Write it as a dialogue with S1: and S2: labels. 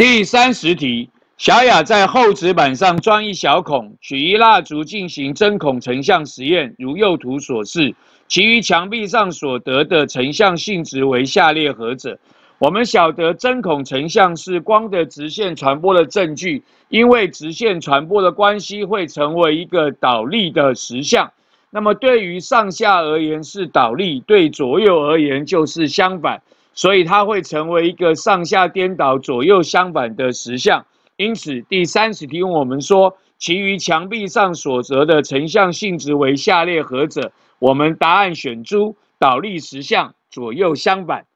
S1: 第三十题，小雅在厚纸板上钻一小孔，取一蜡烛进行针孔成像实验，如右图所示。其余墙壁上所得的成像性质为下列何者？我们晓得针孔成像是光的直线传播的证据，因为直线传播的关系会成为一个倒立的实像。那么对于上下而言是倒立，对左右而言就是相反。所以它会成为一个上下颠倒、左右相反的实像。因此，第三十题问我们说，其余墙壁上所折的成像性质为下列何者？我们答案选出倒立实像，左右相反。